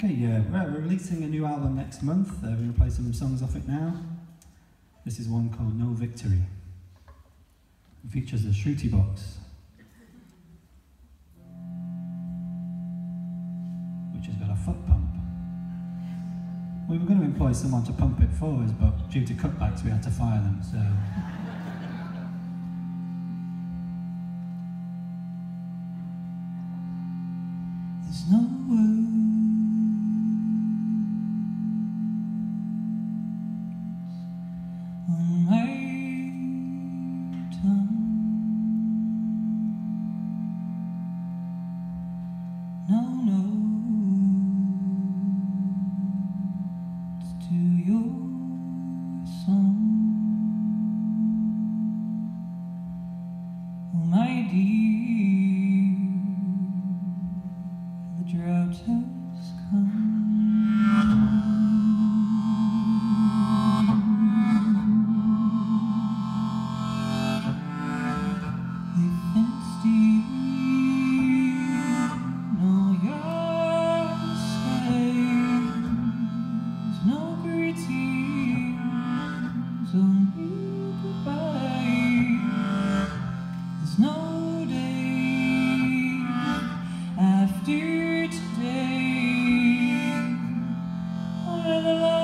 Okay, yeah, we're we're releasing a new album next month. Uh, we're going to play some songs off it now. This is one called No Victory. It features a Shruti box, which has got a foot pump. We were going to employ someone to pump it for us, but due to cutbacks, we had to fire them, so. There's no words my Hello.